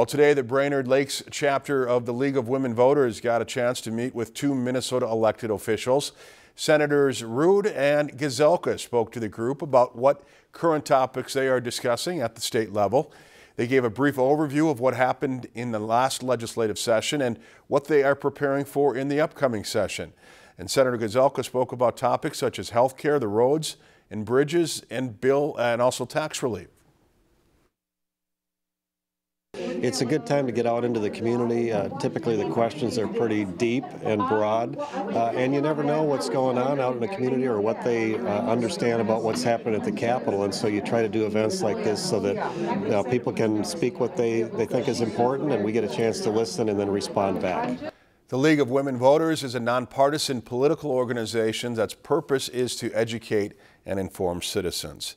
Well, today the Brainerd Lakes chapter of the League of Women Voters got a chance to meet with two Minnesota elected officials. Senators Ruud and Gazelka spoke to the group about what current topics they are discussing at the state level. They gave a brief overview of what happened in the last legislative session and what they are preparing for in the upcoming session. And Senator Gazelka spoke about topics such as health care, the roads and bridges, and bill and also tax relief. It's a good time to get out into the community. Uh, typically, the questions are pretty deep and broad, uh, and you never know what's going on out in the community or what they uh, understand about what's happening at the Capitol. And so you try to do events like this so that know, people can speak what they, they think is important, and we get a chance to listen and then respond back. The League of Women Voters is a nonpartisan political organization that's purpose is to educate and inform citizens.